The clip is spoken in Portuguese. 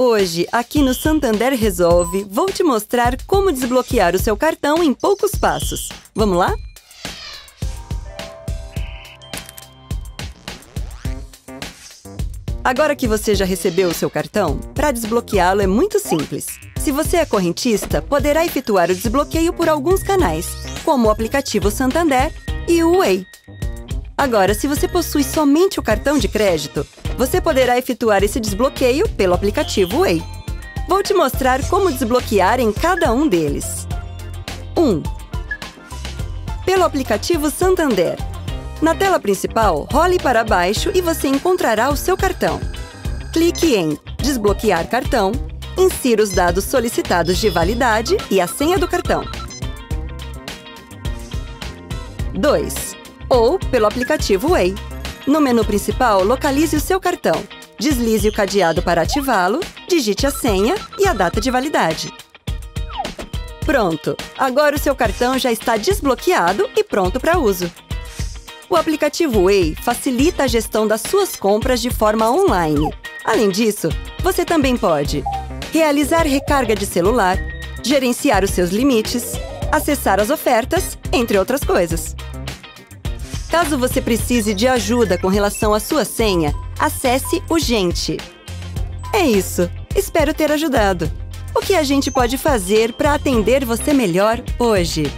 Hoje, aqui no Santander Resolve, vou te mostrar como desbloquear o seu cartão em poucos passos. Vamos lá? Agora que você já recebeu o seu cartão, para desbloqueá-lo é muito simples. Se você é correntista, poderá efetuar o desbloqueio por alguns canais, como o aplicativo Santander e o Way. Agora, se você possui somente o cartão de crédito, você poderá efetuar esse desbloqueio pelo aplicativo Way. Vou te mostrar como desbloquear em cada um deles. 1. Pelo aplicativo Santander. Na tela principal, role para baixo e você encontrará o seu cartão. Clique em Desbloquear cartão, insira os dados solicitados de validade e a senha do cartão. 2. Ou pelo aplicativo Way. No menu principal, localize o seu cartão. Deslize o cadeado para ativá-lo, digite a senha e a data de validade. Pronto! Agora o seu cartão já está desbloqueado e pronto para uso. O aplicativo Way facilita a gestão das suas compras de forma online. Além disso, você também pode realizar recarga de celular, gerenciar os seus limites, acessar as ofertas, entre outras coisas. Caso você precise de ajuda com relação à sua senha, acesse o Gente. É isso. Espero ter ajudado. O que a gente pode fazer para atender você melhor hoje?